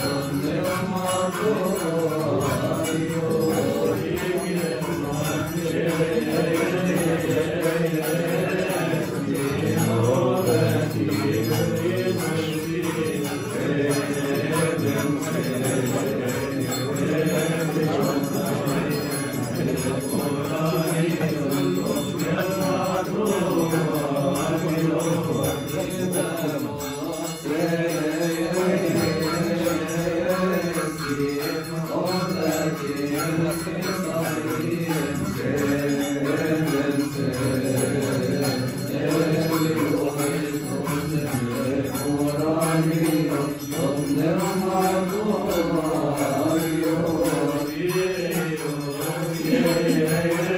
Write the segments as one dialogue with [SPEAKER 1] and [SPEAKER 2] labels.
[SPEAKER 1] Sundar Madhur Yeah.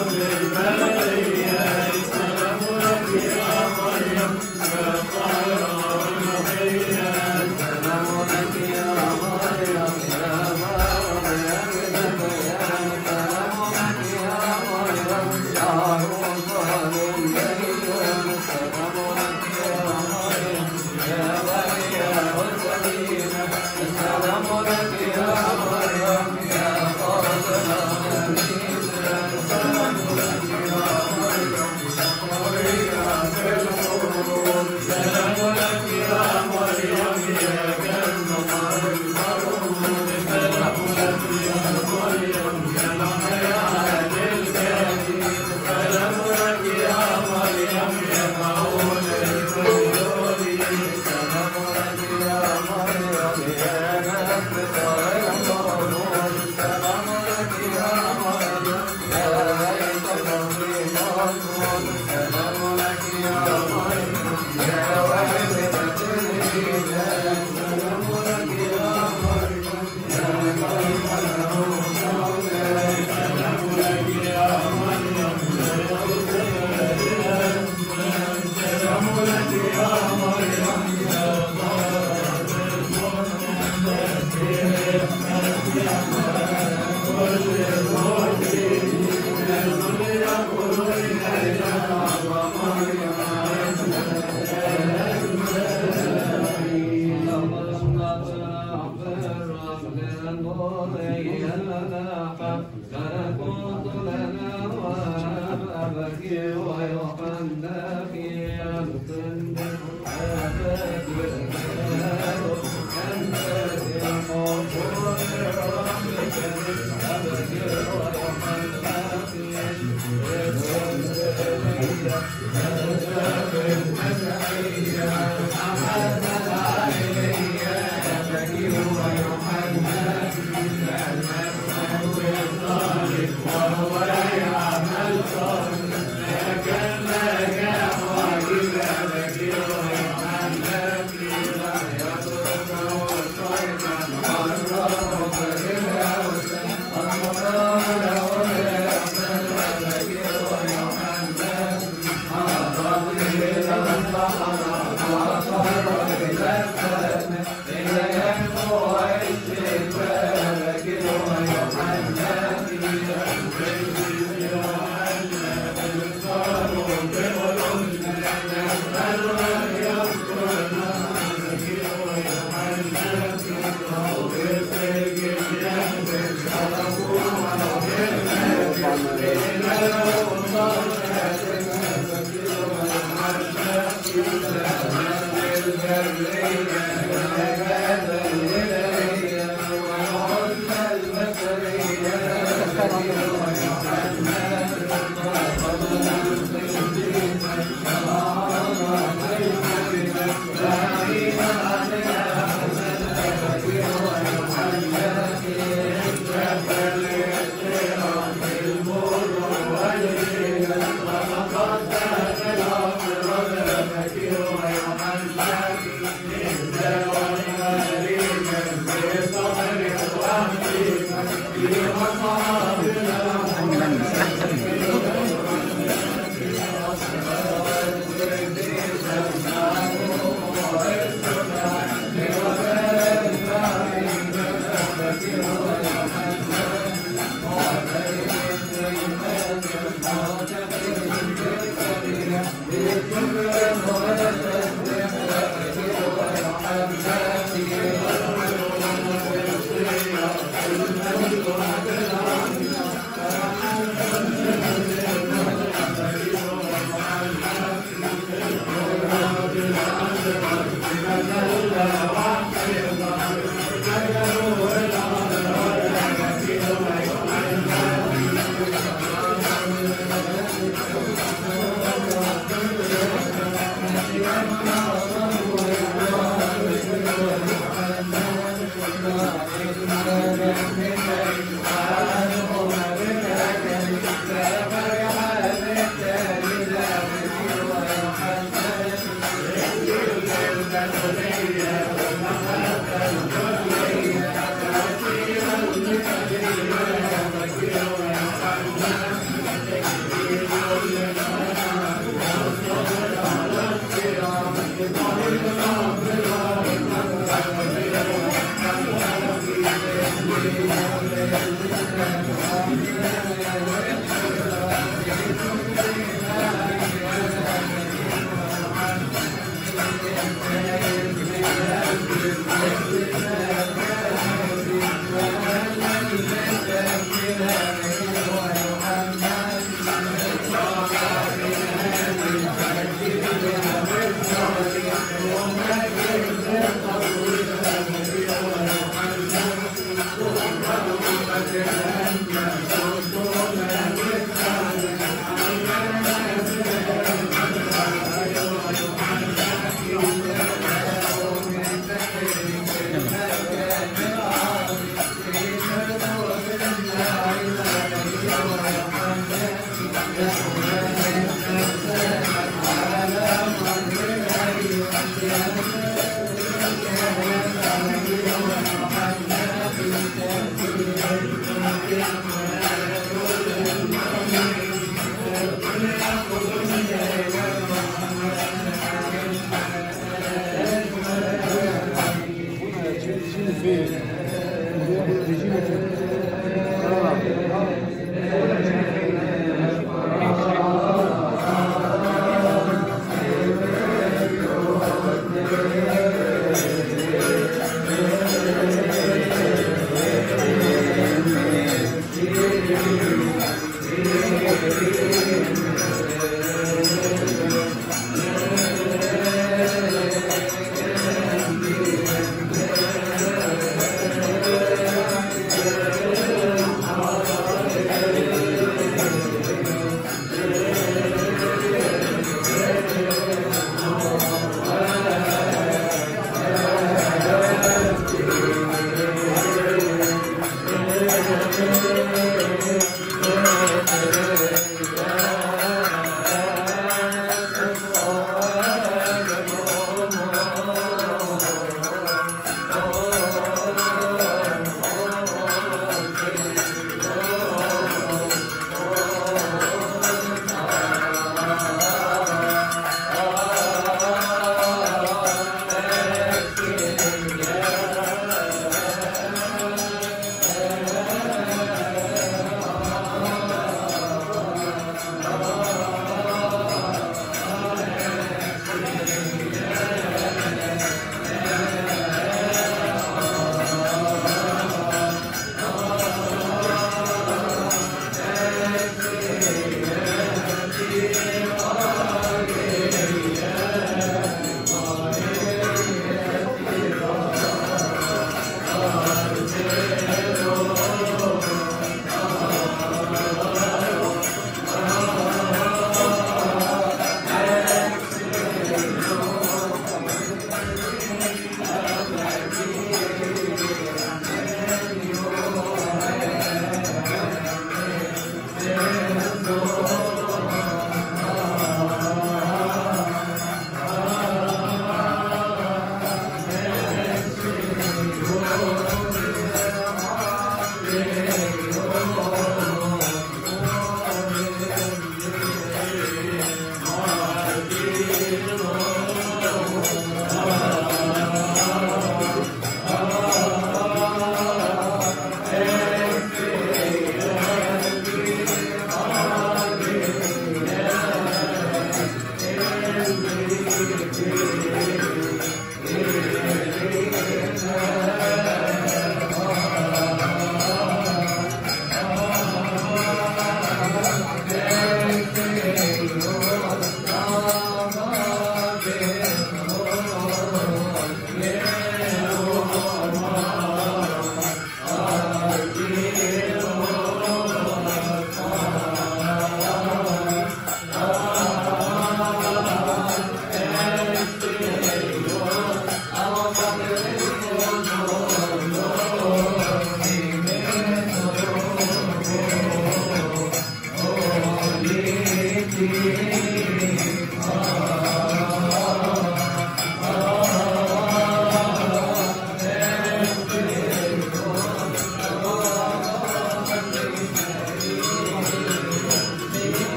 [SPEAKER 1] Amen. ضايعنا حتى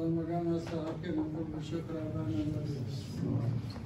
[SPEAKER 1] اللهم اجعلنا نستحق من كل شكر أبانا